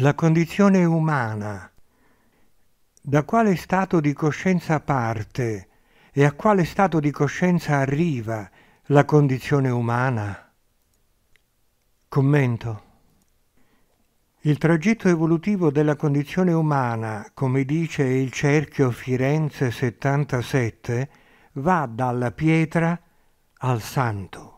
La condizione umana. Da quale stato di coscienza parte e a quale stato di coscienza arriva la condizione umana? Commento. Il tragitto evolutivo della condizione umana, come dice il cerchio Firenze 77, va dalla pietra al santo.